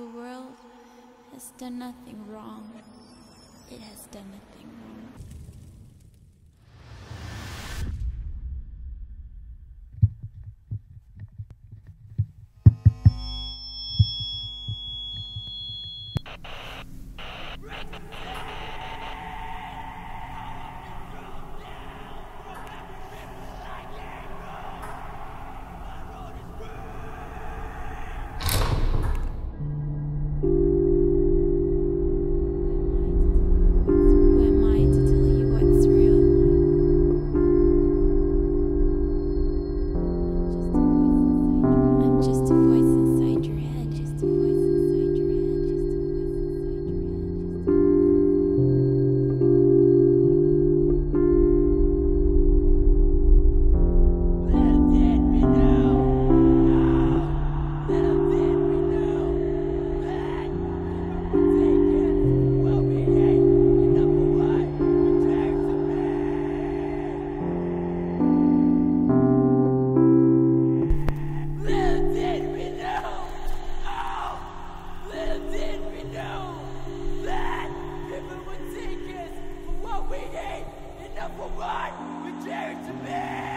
The world has done nothing wrong. It has done nothing wrong. Enough of what we dare to be!